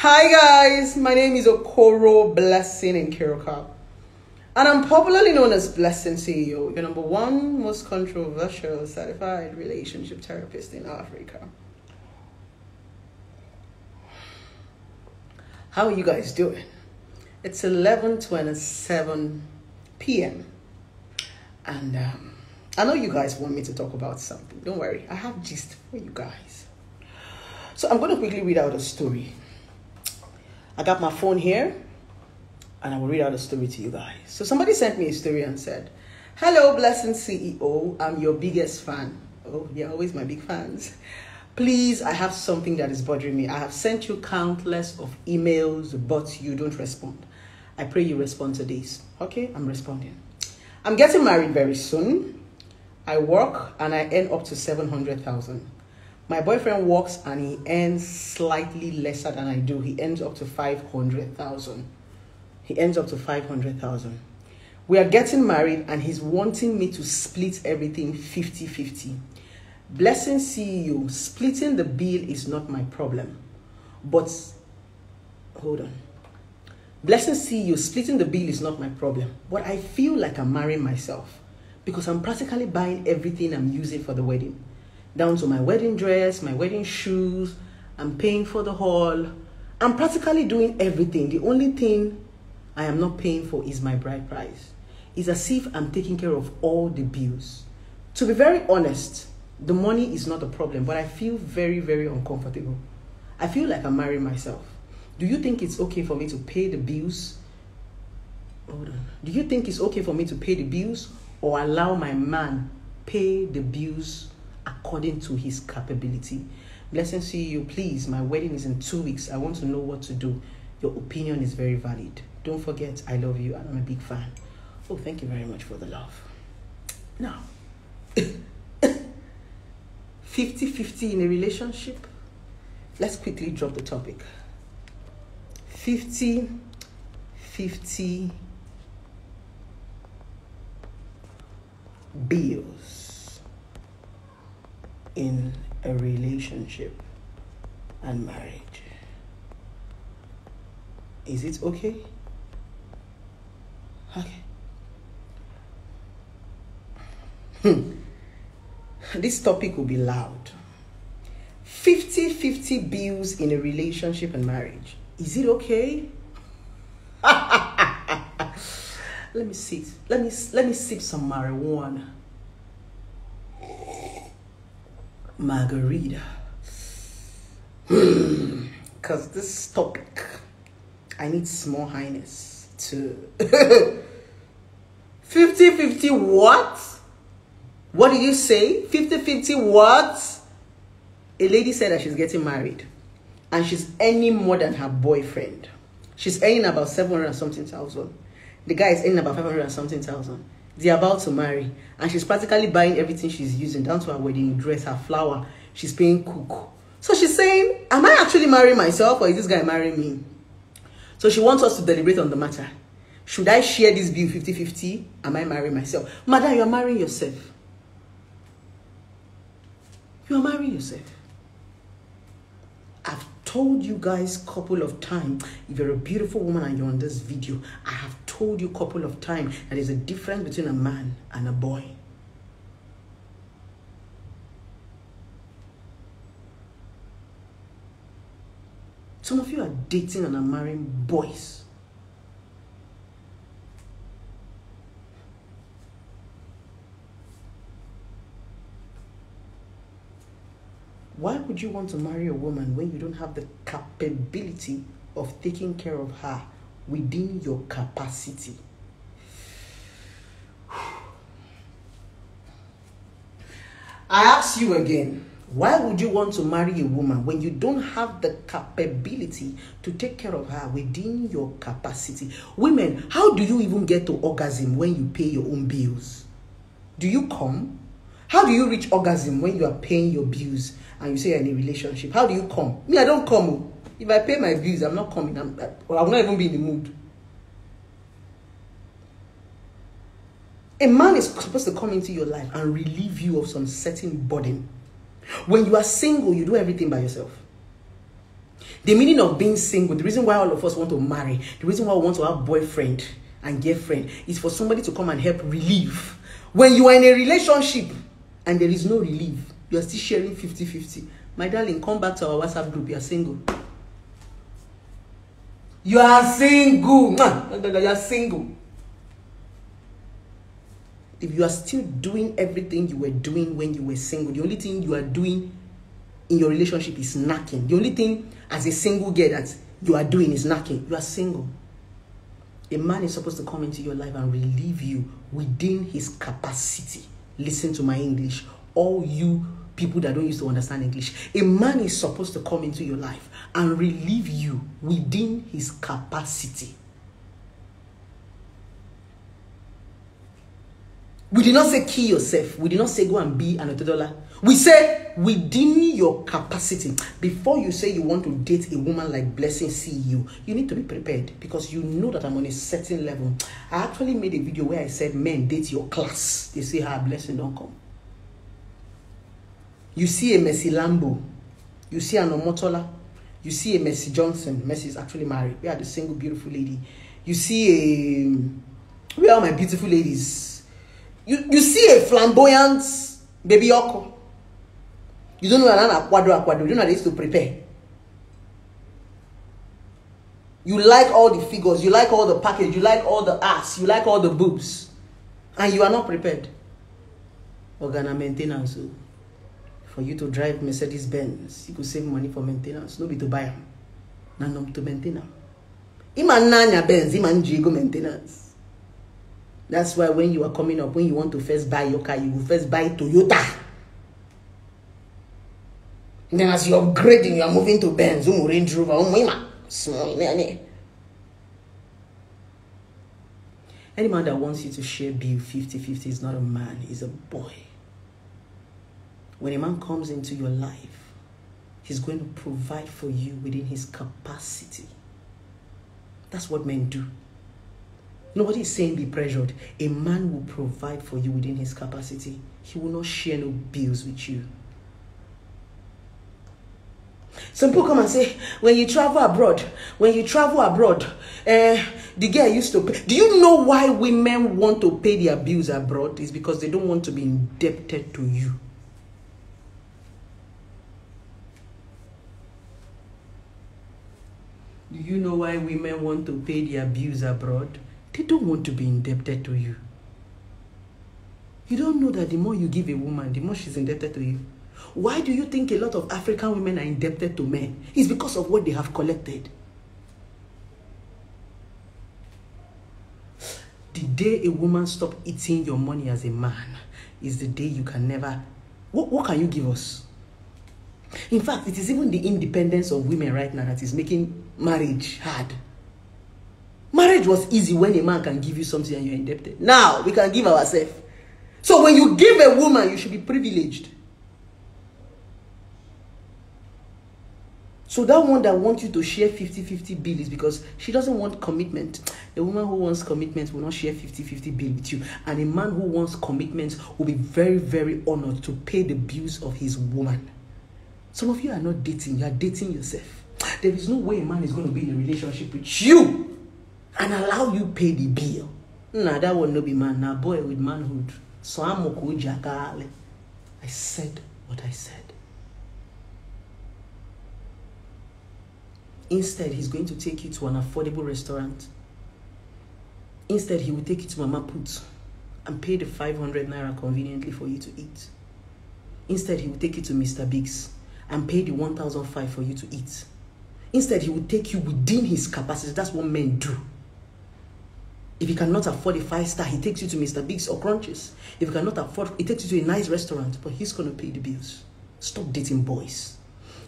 Hi guys, my name is Okoro Blessing Nkiruka. And I'm popularly known as Blessing CEO, your number one most controversial certified relationship therapist in Africa. How are you guys doing? It's 11:27 p.m. And um, I know you guys want me to talk about something. Don't worry, I have gist for you guys. So I'm going to quickly read out a story. I got my phone here and I will read out a story to you guys. So somebody sent me a story and said, Hello, Blessing CEO. I'm your biggest fan. Oh, you're always my big fans. Please, I have something that is bothering me. I have sent you countless of emails, but you don't respond. I pray you respond to this. Okay, I'm responding. I'm getting married very soon. I work and I earn up to 700,000. My boyfriend works and he earns slightly lesser than I do. He earns up to 500,000. He ends up to 500,000. We are getting married and he's wanting me to split everything 50 50. Blessing CEO, splitting the bill is not my problem. But, hold on. Blessing CEO, splitting the bill is not my problem. But I feel like I'm marrying myself because I'm practically buying everything I'm using for the wedding down to my wedding dress, my wedding shoes. I'm paying for the hall. I'm practically doing everything. The only thing I am not paying for is my bride price. It's as if I'm taking care of all the bills. To be very honest, the money is not a problem, but I feel very, very uncomfortable. I feel like I'm marrying myself. Do you think it's okay for me to pay the bills? Hold on. Do you think it's okay for me to pay the bills or allow my man pay the bills according to his capability. Blessings to you. Please, my wedding is in two weeks. I want to know what to do. Your opinion is very valid. Don't forget, I love you and I'm a big fan. Oh, thank you very much for the love. Now, 50 50 in a relationship. Let's quickly drop the topic. 50 50 bills in a relationship and marriage. Is it okay? Okay. Hmm. This topic will be loud. 50 50 bills in a relationship and marriage. Is it okay? let me sit. Let me let me sip some marijuana. Margarita. Cause this topic, I need small highness to 50 50 what? What did you say? 50 50 what? A lady said that she's getting married and she's earning more than her boyfriend. She's earning about 700 and something thousand. The guy is earning about 500 and something thousand. They're about to marry, and she's practically buying everything she's using, down to her wedding dress, her flower. She's paying cook. So she's saying, Am I actually marrying myself, or is this guy marrying me? So she wants us to deliberate on the matter. Should I share this bill 50 50? Am I marrying myself? Madam, you're marrying yourself. You're marrying yourself. I've told you guys couple of times if you're a beautiful woman and you're on this video i have told you couple of times that there's a difference between a man and a boy. Some of you are dating and are marrying boys. Why would you want to marry a woman when you don't have the capability of taking care of her within your capacity? I ask you again, why would you want to marry a woman when you don't have the capability to take care of her within your capacity? Women, how do you even get to orgasm when you pay your own bills? Do you come? How do you reach orgasm when you are paying your bills and you say you're in a relationship? How do you come? Me, I don't come. Oh. If I pay my bills, I'm not coming. I'm, I will not even be in the mood. A man is supposed to come into your life and relieve you of some certain burden. When you are single, you do everything by yourself. The meaning of being single, the reason why all of us want to marry, the reason why we want to have boyfriend and girlfriend is for somebody to come and help relieve. When you are in a relationship and there is no relief, you are still sharing 50 50. My darling, come back to our WhatsApp group. You are single. You are single. You are single. If you are still doing everything you were doing when you were single, the only thing you are doing in your relationship is knocking. The only thing as a single girl that you are doing is knocking. You are single. A man is supposed to come into your life and relieve you within his capacity. Listen to my English. All you people that don't used to understand English. A man is supposed to come into your life and relieve you within his capacity. We did not say kill yourself. We did not say go and be an dollar. We say within your capacity. Before you say you want to date a woman like Blessing CEO, you you need to be prepared because you know that I'm on a certain level. I actually made a video where I said men date your class. They say how blessing don't come. You see a Mercy Lambo, you see an Omotola, you see a Mercy Johnson. Mercy is actually married. We are the single beautiful lady. You see a where are my beautiful ladies? You you see a flamboyant baby Oko. You don't know an aquado aquado. You don't know this to prepare. You like all the figures, you like all the package, you like all the ass, you like all the boobs, and you are not prepared. Organa maintenance. Oh. For you to drive Mercedes Benz, you could save money for maintenance. No be to buy them. Na no to maintain them. Ima nanya Benz, ima njigo maintenance. That's why when you are coming up, when you want to first buy your car, you will first buy Toyota. And then as you're upgrading, you are moving to Benz, um Range Rover, um ima. Small, Any man that wants you to share bill 50-50 is not a man, he's a boy. When a man comes into your life, he's going to provide for you within his capacity. That's what men do. Nobody is saying be pressured. A man will provide for you within his capacity. He will not share no bills with you. Some people come and say, when you travel abroad, when you travel abroad, uh, the girl used to pay. Do you know why women want to pay their bills abroad? Is because they don't want to be indebted to you. Do you know why women want to pay their bills abroad? They don't want to be indebted to you. You don't know that the more you give a woman, the more she's indebted to you. Why do you think a lot of African women are indebted to men? It's because of what they have collected. The day a woman stop eating your money as a man is the day you can never. What, what can you give us? In fact, it is even the independence of women right now that is making marriage hard. Marriage was easy when a man can give you something and you're indebted. Now we can give ourselves. So when you give a woman, you should be privileged. So that one that wants you to share 50-50 bill is because she doesn't want commitment. A woman who wants commitment will not share 50-50 bill with you. And a man who wants commitment will be very, very honored to pay the bills of his woman. Some of you are not dating, you are dating yourself. There is no way a man is going to be in a relationship with you and allow you pay the bill. Nah, that will not be man. Now, boy with manhood. So I'm I said what I said. Instead, he's going to take you to an affordable restaurant. Instead, he will take you to Mama Put and pay the 500 naira conveniently for you to eat. Instead, he will take you to Mr. Biggs and pay the 1005 for you to eat. Instead, he will take you within his capacity. That's what men do. If he cannot afford a five star, he takes you to Mr. Biggs or Crunches. If he cannot afford, he takes you to a nice restaurant, but he's to pay the bills. Stop dating boys.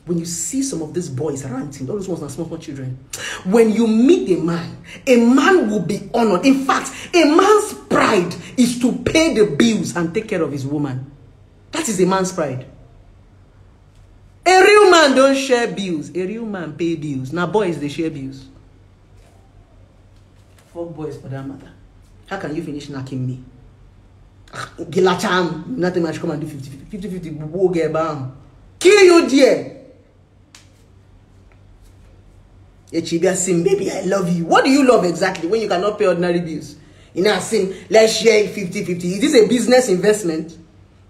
When you see some of these boys ranting, all those ones are small, small children. When you meet a man, a man will be honored. In fact, a man's pride is to pay the bills and take care of his woman. That is a man's pride. A real man don't share bills. A real man pay bills. Now boys, they share bills. Fuck boys for that matter. How can you finish knocking me? Gilacham, nothing much come and do 50 50 50 50 Kill you dear. Echibia sim, baby, I love you. What do you love exactly when you cannot pay ordinary bills? You know, sim, let's share 50-50. Is this a business investment?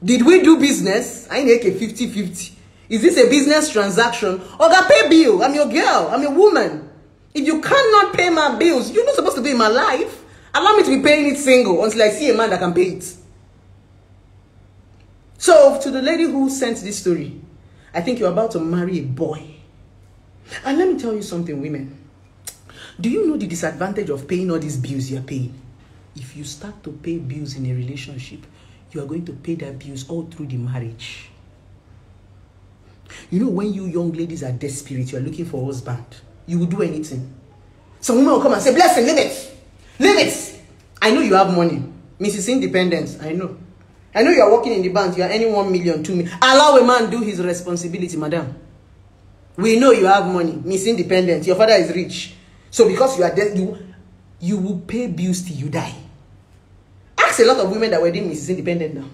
Did we do business? I need a 50-50. Is this a business transaction? Oga, pay bill. I'm your girl. I'm a woman. If you cannot pay my bills, you're not supposed to be in my life. Allow me to be paying it single until I see a man that can pay it. So, to the lady who sent this story, I think you're about to marry a boy. And let me tell you something, women. Do you know the disadvantage of paying all these bills you're paying? If you start to pay bills in a relationship, you are going to pay that bills all through the marriage. You know, when you young ladies are desperate, you are looking for a husband, you will do anything. Some women will come and say, Blessing, leave it. Leave it. I know you have money. Mrs. Independence, I know. I know you are working in the bank, you are earning one million, two million. Allow a man do his responsibility, madam. We know you have money, Miss Independence, Your father is rich. So because you are dead, you, you will pay bills till you die. Ask a lot of women that were doing Mrs. Independent now.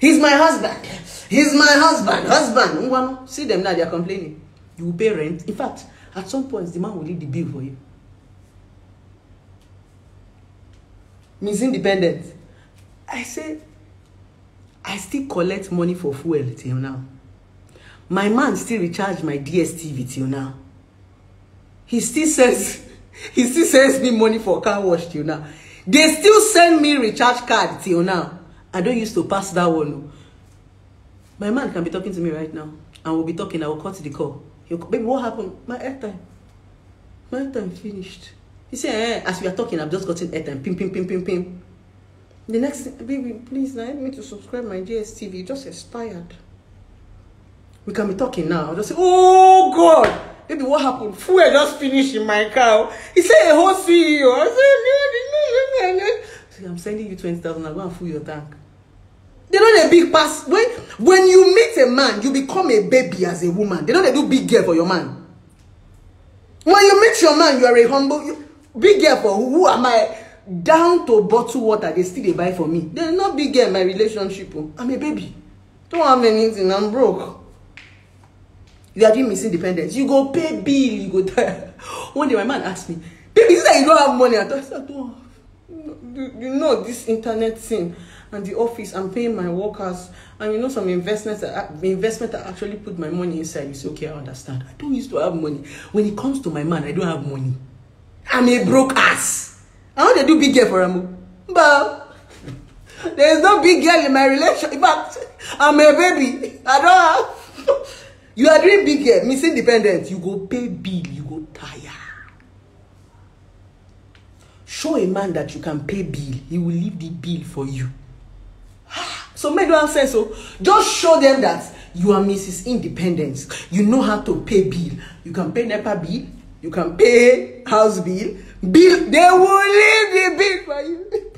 He's my husband. He's my husband. Husband. See them now, they are complaining. You will pay rent. In fact, at some point, the man will leave the bill for you. Miss Independent. I say, I still collect money for fuel till now. My man still recharge my DSTV till now. He still says, he still sends me money for car wash till now. They still send me recharge card till now. I don't used to pass that one. My man can be talking to me right now. And we'll be talking. I will cut the call. He'll, baby, what happened? My airtime. My airtime finished. He said, eh, as we are talking, I've just gotten airtime. Pim, pim, pim, pim, pim. The next thing, baby, please, now help me to subscribe my DSTV. It just expired. We can be talking now. Just say, oh, God. Baby, what happened? Fuel just finished in my car. He said, a whole CEO. I said, I'm sending you 20,000. I'll go and fill your tank. They know a big pass. When, when you meet a man, you become a baby as a woman. They know they do big girl for your man. When you meet your man, you are a humble, you, big girl for who, who am I? Down to bottle water, they still they buy for me. They're not big girl in my relationship. Oh. I'm a baby. Don't have anything. I'm broke. You are doing Miss Independence. You go pay bill. You go die. One day my man asked me, baby, is that you don't have money? I thought, I don't have. You know this internet thing and the office i'm paying my workers and you know some investments that investment that actually put my money inside. It's okay i understand. I don't used to have money. When it comes to my man i don't have money. I'm a broke ass. I want to do big girl for him. But there is no big girl in my relationship. In fact i'm a baby. I don't have. You are doing big girl. Miss independent you go pay bill you go tire show a man that you can pay bill he will leave the bill for you So men don't have sense. So just show them that you are Mrs. Independence. You know how to pay bill. You can pay NEPA bill. You can pay house bill. Bill, they will leave the bill for you.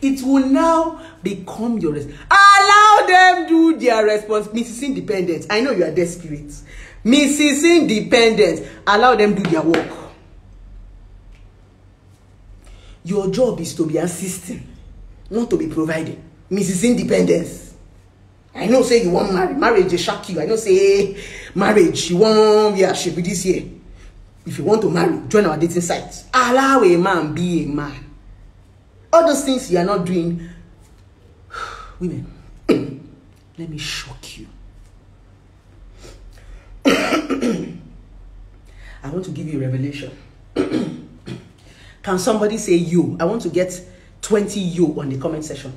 it will now become your Allow them do their response. Mrs. Independence. I know you are desperate. Mrs. Independence. Allow them do their work. Your job is to be assisting, not to be providing. Mrs. Independence. I know say you want marry. Marriage dey shock you. I know say marriage you should be this year. If you want to marry, join our dating site. Allow a man be a man. All those things you are not doing. Women, let me shock you. Want to give you a revelation. Can somebody say you? I want to get 20 you on the comment section.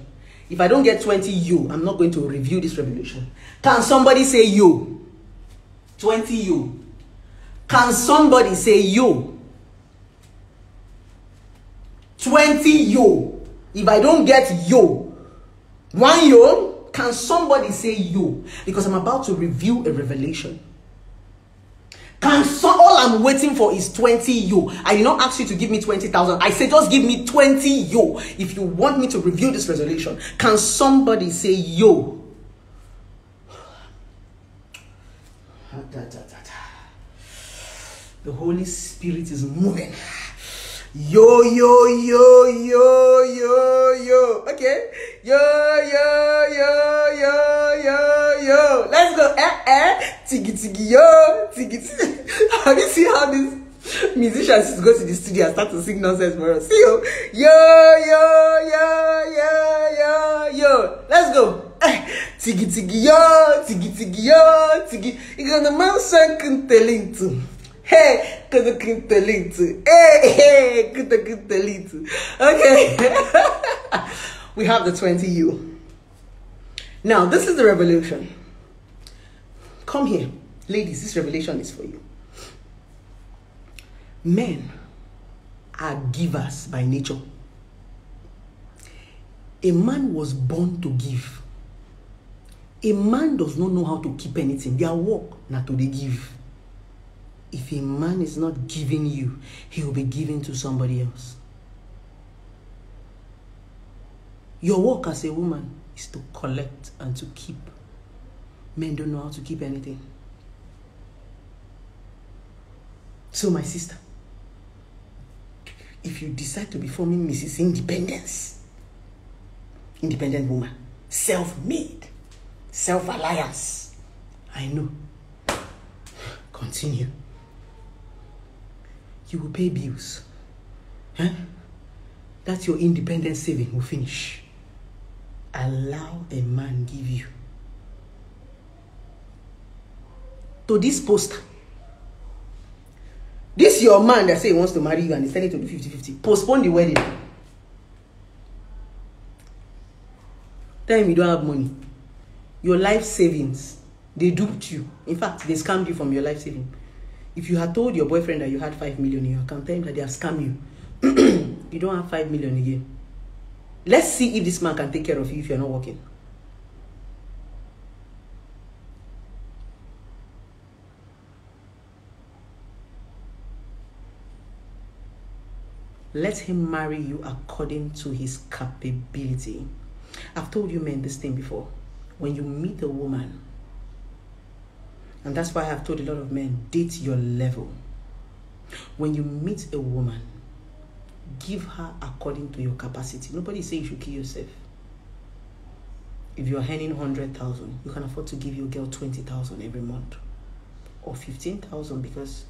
If I don't get 20 you, I'm not going to review this revelation. Can somebody say you? 20 you. Can somebody say you? 20 you. If I don't get you, one yo, can somebody say you? Because I'm about to review a revelation. Can so all I'm waiting for is 20 yo. I did not ask you to give me 20,000. I said just give me 20 yo. If you want me to review this resolution, can somebody say yo? The Holy Spirit is moving. Yo, yo, yo, yo, yo, yo. Ok. Yo, yo, yo, yo, yo, yo. Let's go. Eh, eh. Tigi, tigi, yo. Tigi, tigi. Have you seen how these musicians go to the studio and start to sing nonsense for us? See you. Yo, yo, yo, yo, yo, yo. Let's go. Eh. Tigi, tigi, yo. Tigi, tigi, yo. Tigi. You're gonna man sank and telling to. Hey, kuda kuntelintu. Hey, hey, kuda kuntelintu. Okay. we have the 20U. Now, this is the revolution. Come here. Ladies, this revelation is for you. Men are givers by nature. A man was born to give. A man does not know how to keep anything. Their work not to give. If a man is not giving you, he will be giving to somebody else. Your work as a woman is to collect and to keep. Men don't know how to keep anything. So, my sister, if you decide to be forming Mrs. Independence, independent woman, self made, self alliance, I know. Continue. You will pay bills. Huh? That's your independent saving will finish. Allow a man give you. To this poster, this your man that say he wants to marry you and he's telling you to do 50-50. Postpone the wedding. Tell him you don't have money. Your life savings, they duped you. In fact, they scammed you from your life saving. If you had told your boyfriend that you had 5 million in your account, tell him that they have scammed you. you don't have 5 million again. Let's see if this man can take care of you if you're not working. Let him marry you according to his capability. I've told you men this thing before. When you meet a woman, and that's why I've told a lot of men, date your level. When you meet a woman, give her according to your capacity. Nobody say you should kill yourself. If you're earning 100,000, you can afford to give your girl 20,000 every month or 15,000 because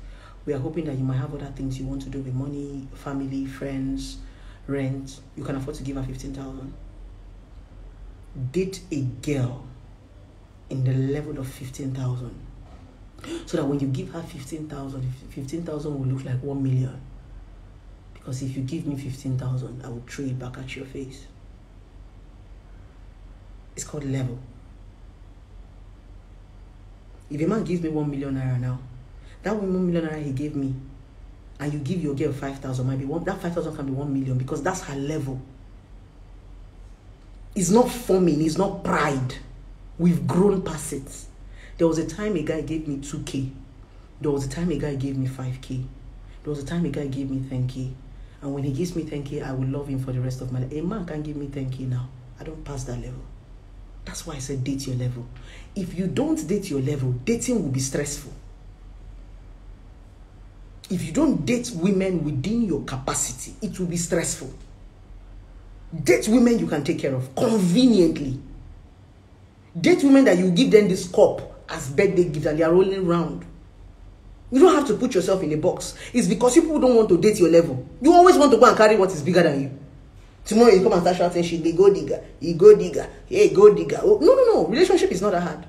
we are hoping that you might have other things you want to do with money, family, friends, rent. You can afford to give her 15,000. Date a girl in the level of 15,000 so that when you give her 15,000, 15,000 will look like 1 million. Because if you give me 15,000, I will throw it back at your face. It's called level. If a man gives me 1 million naira now, that 1 million naira he gave me, and you give your girl 5,000, might be one, that 5,000 can be 1 million because that's her level. It's not forming, it's not pride. We've grown past it. There was a time a guy gave me 2K. There was a time a guy gave me 5K. There was a time a guy gave me 10K. And when he gives me 10K, I will love him for the rest of my life. A man can give me 10K now. I don't pass that level. That's why I said date your level. If you don't date your level, dating will be stressful. If you don't date women within your capacity, it will be stressful. Date women you can take care of conveniently. Date women that you give them this cup as birthday gifts and they are rolling around. You don't have to put yourself in a box. It's because people don't want to date your level. You always want to go and carry what is bigger than you. Tomorrow you come and start shouting, she they go digger, he go digger, hey go digger. Oh, no, no, no. Relationship is not that hard.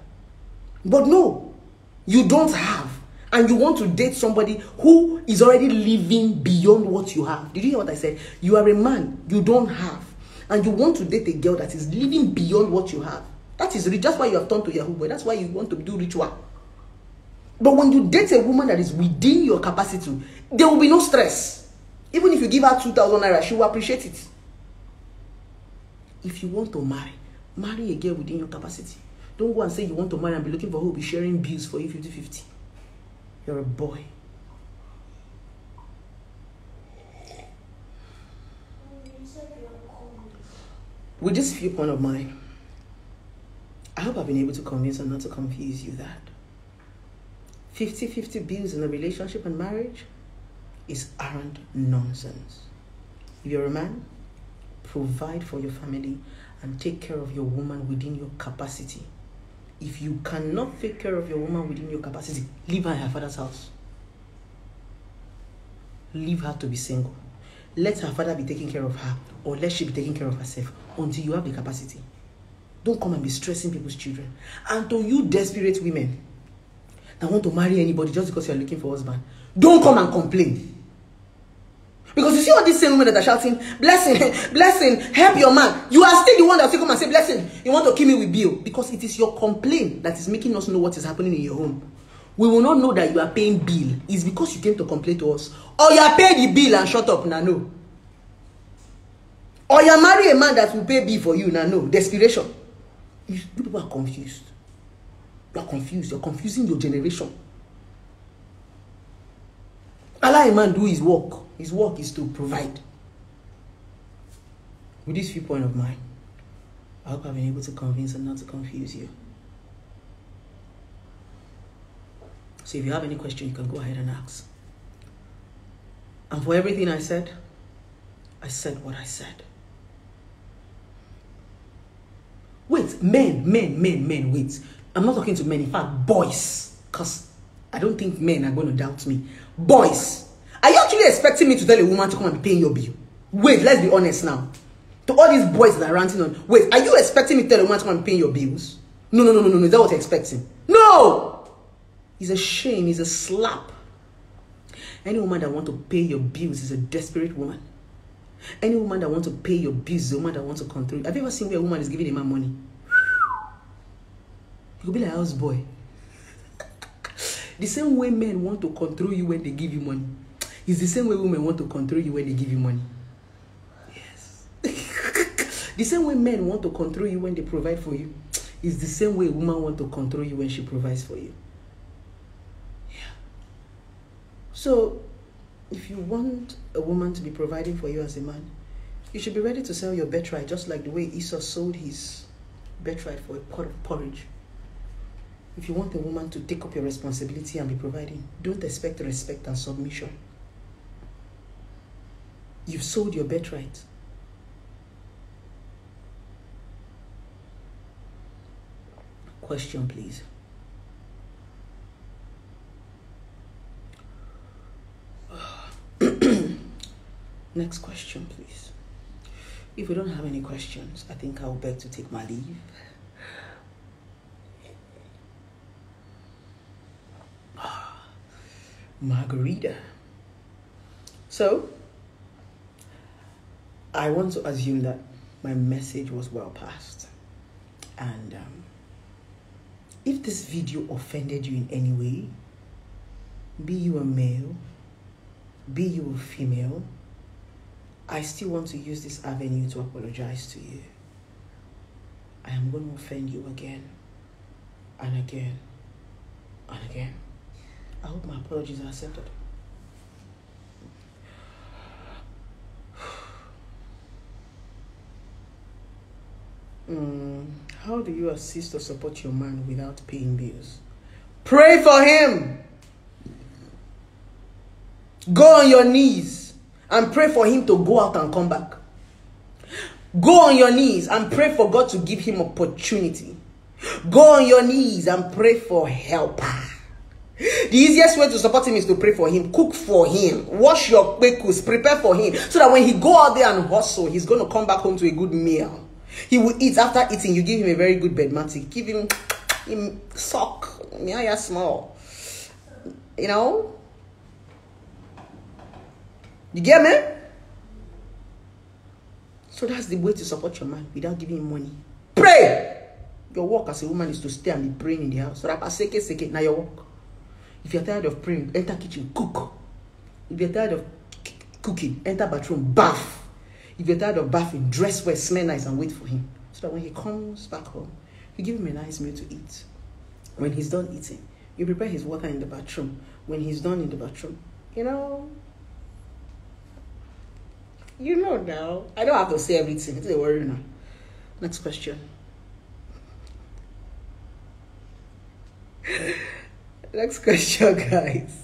But no, you don't have. And you want to date somebody who is already living beyond what you have. Did you hear what I said? You are a man, you don't have. And you want to date a girl that is living beyond what you have. That is rich. That's why you have turned to Yahoo boy. That's why you want to do ritual. But when you date a woman that is within your capacity, there will be no stress. Even if you give her 2,000 naira, she will appreciate it. If you want to marry, marry a girl within your capacity. Don't go and say you want to marry and be looking for who will be sharing bills for you 50 50. You're a boy. With this viewpoint of mine, been able to convince and not to confuse you that 50 50 bills in a relationship and marriage is arrant nonsense. If you're a man, provide for your family and take care of your woman within your capacity. If you cannot take care of your woman within your capacity, leave her in her father's house. Leave her to be single. Let her father be taking care of her, or let she be taking care of herself until you have the capacity. Don't come and be stressing people's children. And to you, desperate women that want to marry anybody just because you're looking for husband, don't come and complain. Because you see all these same women that are shouting, blessing, blessing, help your man. You are still the one that still come and say, blessing, you want to kill me with bill. Because it is your complaint that is making us know what is happening in your home. We will not know that you are paying bill. It's because you came to complain to us. Or you are paying the bill and shut up, now no. Or you are marry a man that will pay bill for you, now no. Desperation. You, people are confused. You are confused. You're confusing your generation. Allow a man do his work. His work is to provide. With this viewpoint of mine, I hope I've been able to convince and not to confuse you. So if you have any question, you can go ahead and ask. And for everything I said, I said what I said. Wait, men, men, men, men, wait. I'm not talking to men, in fact, boys. Because I don't think men are going to doubt me. Boys, are you actually expecting me to tell a woman to come and paying your bill? Wait, let's be honest now. To all these boys that are ranting on, wait, are you expecting me to tell a woman to come and pay your bills? No, no, no, no, no, is that what you're expecting? No! It's a shame, it's a slap. Any woman that want to pay your bills is a desperate woman. Any woman that want to pay your bills a woman that wants to control. Have you ever seen where a woman is giving a man money? You could be like a house boy. the same way men want to control you when they give you money. It's the same way women want to control you when they give you money. Yes. the same way men want to control you when they provide for you. It's the same way a woman want to control you when she provides for you. Yeah. So, if you want a woman to be providing for you as a man, you should be ready to sell your birthright, just like the way Esau sold his birthright for a pot of porridge. If you want a woman to take up your responsibility and be providing, don't expect respect and submission. You've sold your birthright. Question, please. Next question, please. If we don't have any questions, I think I'll beg to take my leave. Margarita. So, I want to assume that my message was well passed. And um, if this video offended you in any way, be you a male, be you a female, I still want to use this avenue to apologize to you. I am going to offend you again and again and again. I hope my apologies are accepted. Mm, how do you assist or support your man without paying bills? Pray for him. Go on your knees and pray for him to go out and come back. Go on your knees and pray for God to give him opportunity. Go on your knees and pray for help. The easiest way to support him is to pray for him, cook for him, wash your kpekus, prepare for him, so that when he go out there and hustle, he's going to come back home to a good meal. He will eat. After eating, you give him a very good bed matic. Give him, him sock. Yeah, yeah, small. You know? You get me? So that's the way to support your man without giving him money. Pray! Your work as a woman is to stay and be praying in the house. So that seke seke, now your work. If you're tired of praying, enter kitchen, cook. If you're tired of cooking, enter bathroom, bath. If you're tired of bathing, dress well, smell nice, and wait for him. So that when he comes back home, you give him a nice meal to eat. When he's done eating, you prepare his water in the bathroom. When he's done in the bathroom, you know, you know now. I don't have to say everything. It's a worry now. Next question. next question, guys.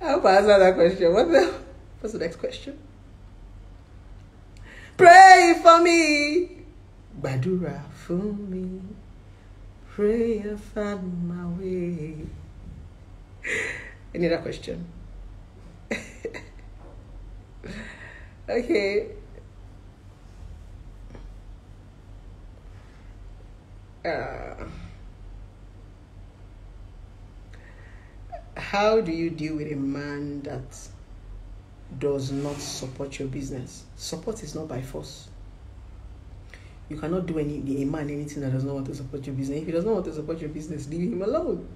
I hope I answered that question. What the, what's the next question? Pray for me. Gbàdúrà for me. Pray I find my way. Any other question? Okay. Uh, how do you deal with a man that does not support your business? Support is not by force. You cannot do any a man anything that does not want to support your business. If he does not want to support your business, leave him alone.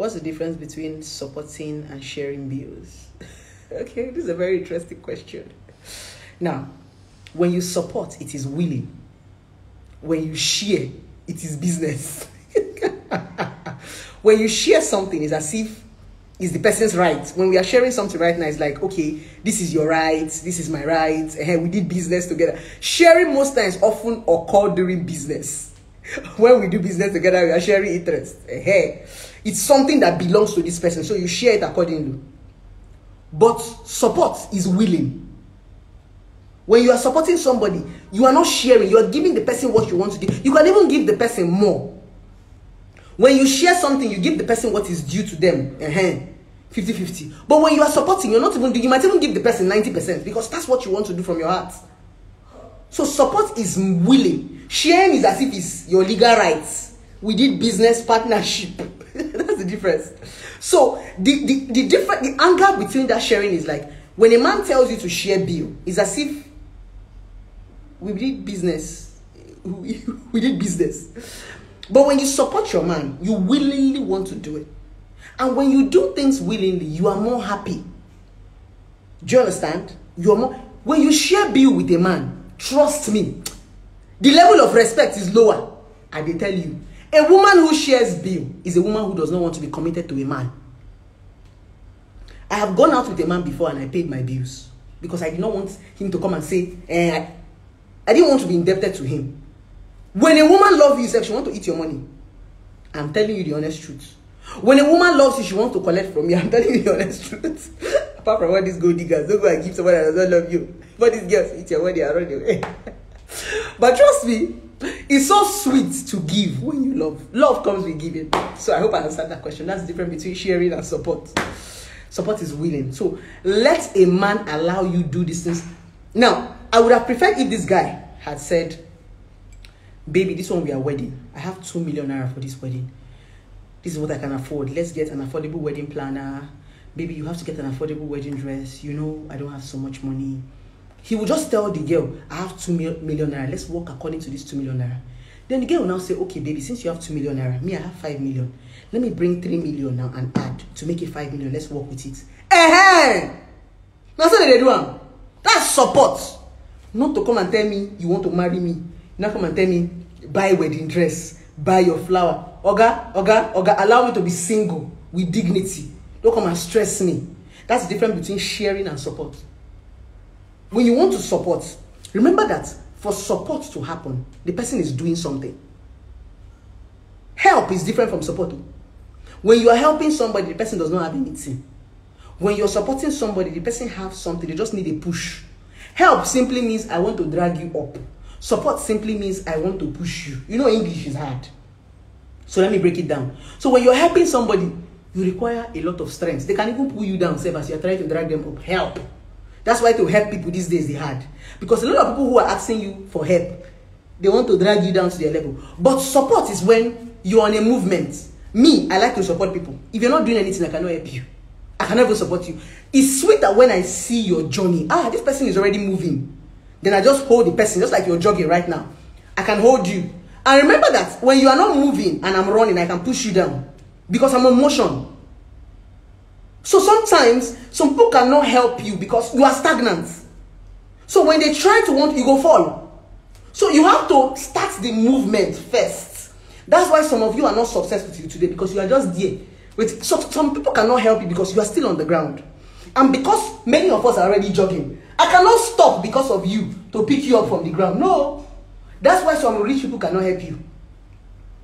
What's the difference between supporting and sharing bills? okay, this is a very interesting question. Now, when you support, it is willing. When you share, it is business. when you share something, it's as if it's the person's right. When we are sharing something right now, it's like, okay, this is your right, this is my right, and we did business together. Sharing most times often occur during business. when we do business together, we are sharing interest. Hey, it's something that belongs to this person, so you share it accordingly. But support is willing. When you are supporting somebody, you are not sharing, you are giving the person what you want to give. You can even give the person more. When you share something, you give the person what is due to them. Uh-huh. 50 50. But when you are supporting, you're not even you might even give the person 90% because that's what you want to do from your heart. So support is willing. Sharing is as if it's your legal rights. We did business partnership. that's the difference. So the, the, the different the anger between that sharing is like when a man tells you to share bill, it's as if we did business. We, we did business. But when you support your man, you willingly want to do it. And when you do things willingly, you are more happy. Do you understand? You are more when you share bill with a man, trust me, the level of respect is lower. I will tell you. A woman who shares bill is a woman who does not want to be committed to a man. I have gone out with a man before and I paid my bills because I did not want him to come and say, eh, I didn't want to be indebted to him. When a woman loves you, she want to eat your money. I'm telling you the honest truth. When a woman loves you, she wants to collect from you. I'm telling you the honest truth. Apart from all these gold diggers, don't go and give someone that does not love you. But these girls eat your money run away. but trust me, it's so sweet to give when you love. Love comes with giving. So I hope I answered that question. That's the difference between sharing and support. Support is willing. So let a man allow you do these things. Now, I would have preferred if this guy had said, Baby, this one we are wedding. I have two million naira for this wedding. This is what I can afford. Let's get an affordable wedding planner. Baby, you have to get an affordable wedding dress. You know, I don't have so much money. He will just tell the girl, I have two million naira. Let's work according to this two million naira. Then the girl will now say, Okay, baby, since you have two million naira, me, I have five million. Let me bring three million now and add to make it five million. Let's work with it. Eh, That's what they do. That's support. Not to come and tell me you want to marry me. Not come and tell me buy wedding dress, buy your flower. Oga, Oga, Oga, allow me to be single with dignity. Don't come and stress me. That's the difference between sharing and support. When you want to support, remember that for support to happen, the person is doing something. Help is different from support. When you are helping somebody, the person does not have anything. When you're supporting somebody, the person has something, they just need a push. Help simply means I want to drag you up. Support simply means I want to push you. You know, English is hard. So let me break it down. So when you're helping somebody, you require a lot of strength. They can even pull you down, say, as you're trying to drag them up. Help. That's why to help people these days, they hard. Because a lot of people who are asking you for help, they want to drag you down to their level. But support is when you're on a movement. Me, I like to support people. If you're not doing anything, I cannot help you. I can even support you. It's sweet that when I see your journey, ah, this person is already moving. Then I just hold the person, just like you're jogging right now. I can hold you. And remember that when you are not moving and I'm running, I can push you down. Because I'm on motion. So sometimes some people cannot help you because you are stagnant. So when they try to want you go fall. So you have to start the movement first. That's why some of you are not successful today because you are just there. With so some people cannot help you because you are still on the ground. And because many of us are already jogging, I cannot stop because of you to pick you up from the ground. No. That's why some rich people cannot help you.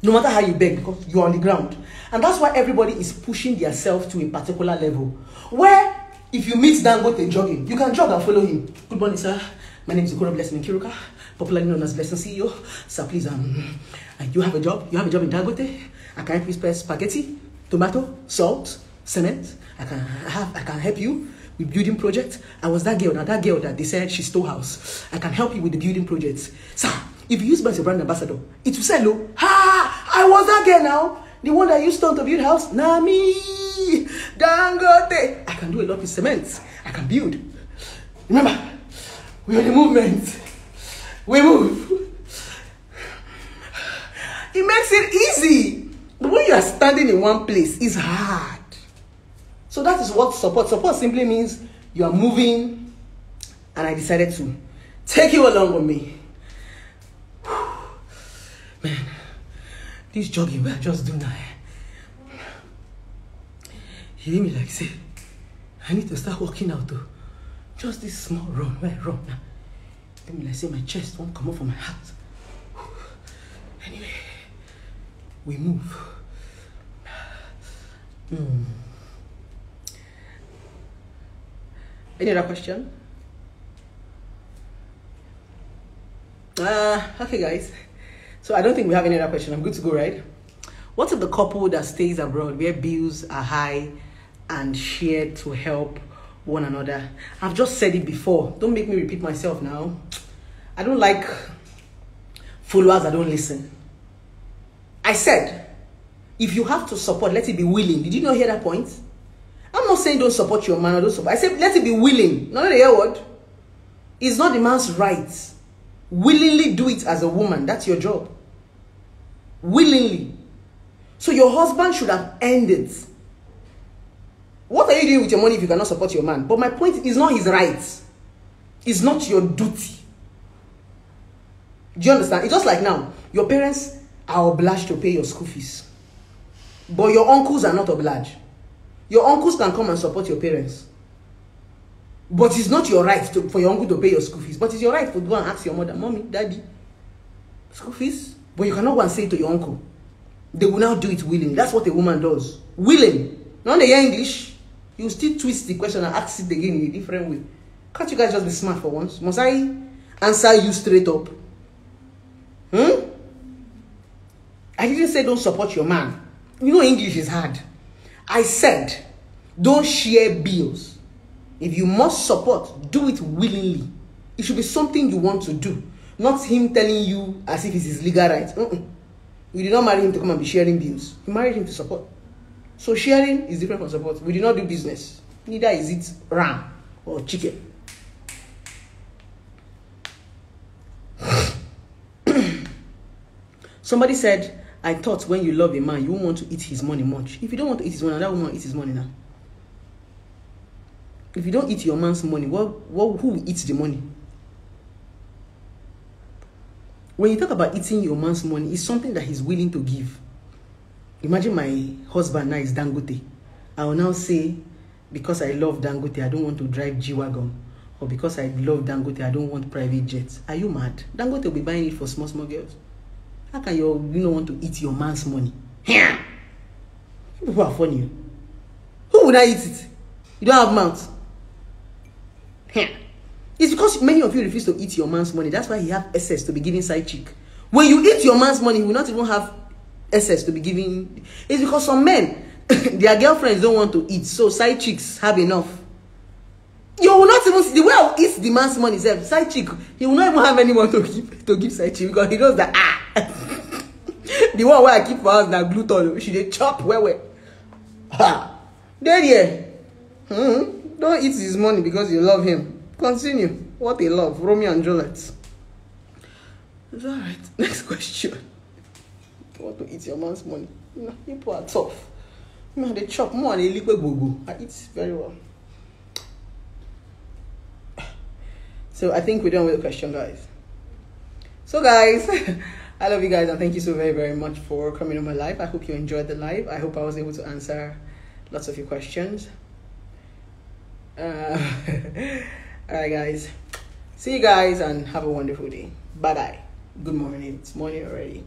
No matter how you beg, because you're on the ground. And that's why everybody is pushing themselves to a particular level. Where if you meet Dangote jogging, you can jog and follow him. Good morning, sir. My name is Okoro Blessing Kiruka. popularly known as Blessing CEO. Sir, please, um, you have a job. You have a job in Dangote. I can help you spare spaghetti, tomato, salt, cement. I can have. I can help you with building project. I was that girl. Now that girl that they said she stole house. I can help you with the building projects. Sir, if you use me as brand ambassador, it will sell. Oh, ha! I was that girl now. The one that used stone to build house. Nami, Dangote. I can do a lot with cement. I can build. Remember, we are the movement. We move. It makes it easy. But when you are standing in one place, it's hard. So that is what support. Support simply means you are moving, and I decided to take you along with me. This jogging we are just doing now. You hear me like say, I need to start working out though. Just this small run where I run now. Let me like say my chest won't come up from my heart. Anyway, we move. Hmm. Any other question? Uh, okay, guys. So I don't think we have any other question. I'm good to go, right? What if the couple that stays abroad, where bills are high, and share to help one another? I've just said it before. Don't make me repeat myself now. I don't like followers that don't listen. I said, if you have to support, let it be willing. Did you not hear that point? I'm not saying don't support your man or don't support. I said let it be willing. Not the hear word. It's not the man's right. Willingly do it as a woman. That's your job. Willingly. So your husband should have ended. What are you doing with your money if you cannot support your man? But my point is not his right. It's not your duty. Do you understand? It's just like now, your parents are obliged to pay your school fees. But your uncles are not obliged. Your uncles can come and support your parents. But it's not your right to, for your uncle to pay your school fees. But it's your right to go and ask your mother, mommy, daddy, school fees. But you cannot go and say it to your uncle. They will now do it willing. That's what a woman does. Willing. Not the English. You still twist the question and ask it again in a different way. Can't you guys just be smart for once? Must I answer you straight up? Hmm? I didn't say don't support your man. You know English is hard. I said, don't share bills. If you must support, do it willingly. It should be something you want to do, not him telling you as if it's his legal right. Mm-mm. We did not marry him to come and be sharing bills. We married him to support. So sharing is different from support. We do not do business. Neither is it ram or chicken. Somebody said, I thought when you love a man, you won't want to eat his money much. If you don't want to eat his money, that woman eat his money now. If you don't eat your man's money, what, what, who will eat the money? When you talk about eating your man's money, it's something that he's willing to give. Imagine my husband now is Dangote. I will now say, because I love Dangote, I don't want to drive G-Wagon. Or because I love Dangote, I don't want private jets. Are you mad? Dangote will be buying it for small, small girls. How can you, you not want to eat your man's money? People are funny. Who would I eat it? You don't have mouth. It's because many of you refuse to eat your man's money. That's why he have access to be giving side chick. When you eat your man's money, he will not even have access to be giving. It's because some men, their girlfriends don't want to eat, so side chicks have enough. You will not even the way I eat the man's money, self, side chick, he will not even have anyone to give to give side chick because he knows that ah the one where I keep for house na gluten she dey chop well well ha there hmm don't eat his money because you love him continue. What a love. Romeo and Juliet. It's alright next question. You want to eat your man's money? No, people are tough know they chop. More than liquid gbogbo. I eat very well. So I think we're done with the question guys. So guys I love you guys and thank you so very, very much for coming on my live. I hope you enjoyed the live. I hope I was able to answer lots of your questions. Uh, all right, guys. See you guys and have a wonderful day. Bye bye. Good morning. It's morning already.